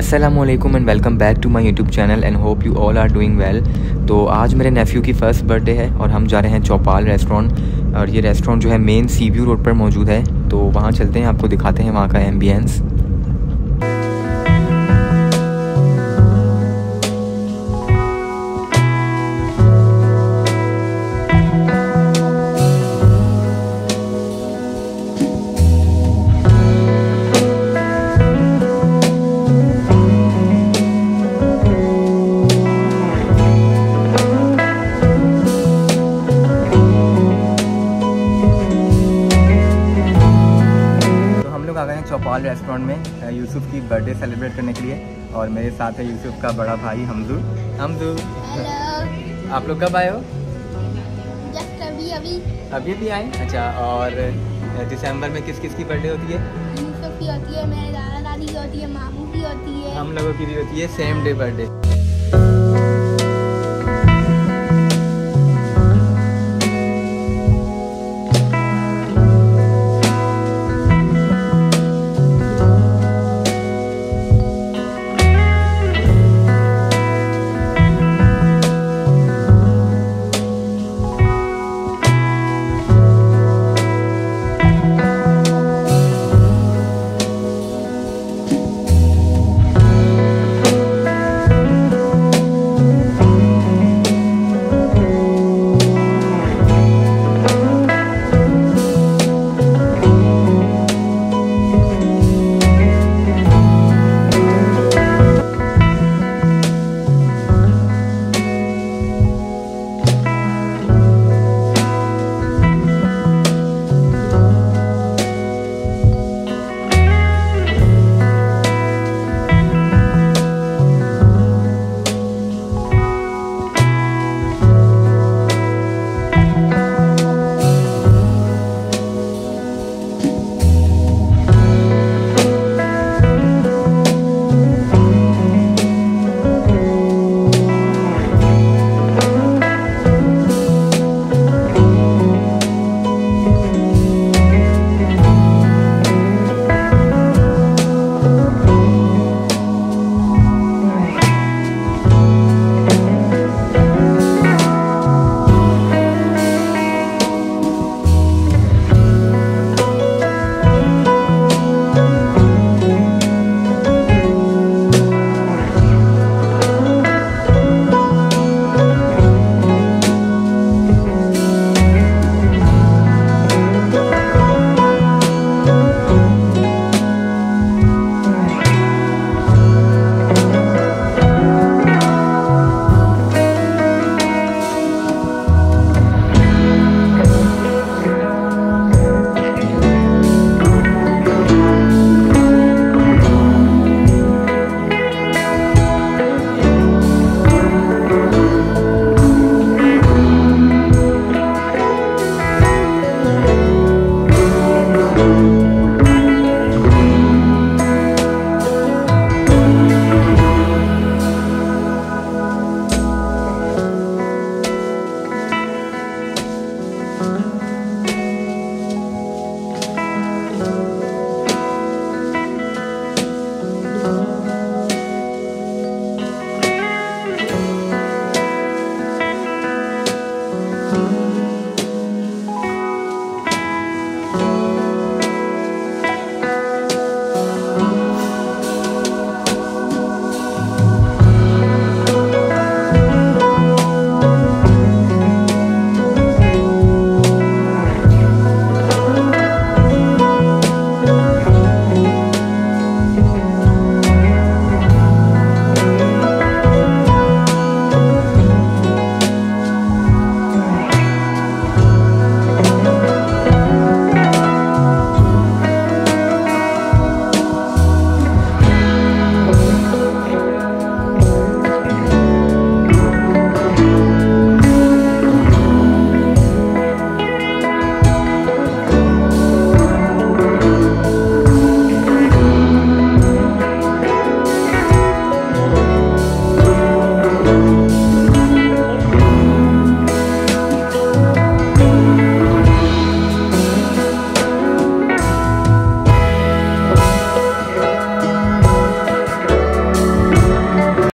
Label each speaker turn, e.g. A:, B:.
A: Aslam and welcome back to my YouTube channel and hope you all are doing well तो आज मेरे नेफ्यू की first birthday है और हम जा रहे हैं चौपाल रेस्टोरेंट और ये रेस्टोरेंट जो है मेन सी व्यू रोड पर मौजूद है। तो वहाँ चलते हैं, आपको दिखाते हैं वहाँ का एम्बियंस चौपाल रेस्टोरेंट में यूसुफ की बर्थडे सेलिब्रेट करने के लिए। और मेरे साथ है यूसुफ का बड़ा भाई हमजू। हमजू आप लोग कब आए हो?
B: अभी अभी।
A: अभी भी आए? अच्छा और दिसंबर में किस किस की बर्थडे होती है?
B: यूसुफ की होती है मेरे दादा दादी की होती है मामू की होती है।
A: हम लोगों की भी होती है same day birthday